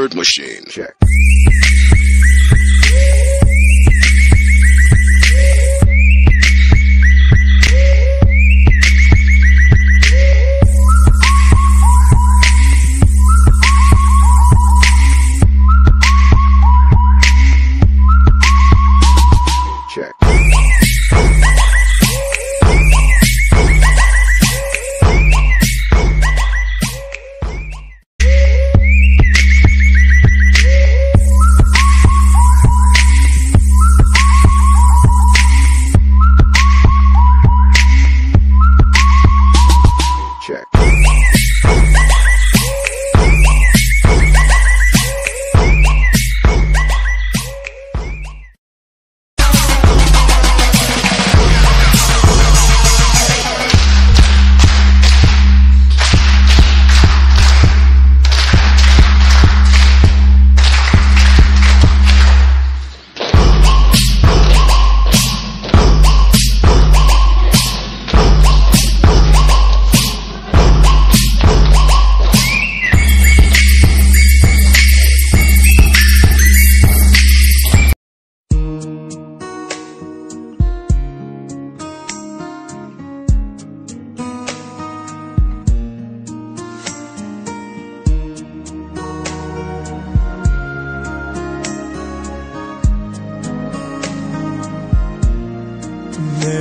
Bird machine. Check. Check.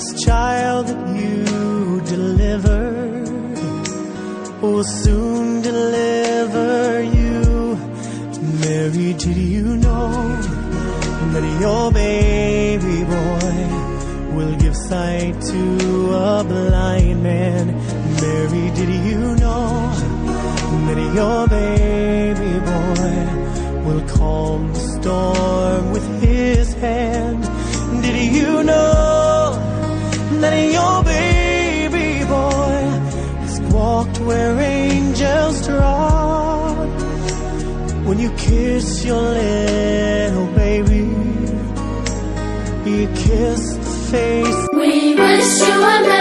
This child that you delivered will soon deliver you. Mary, did you know that your baby boy will give sight to a blind man? Mary, did you know that your baby boy will calm the storm with his hand? Did you know that your baby boy has walked where angels trod? When you kiss your little baby, you kiss the face We wish you a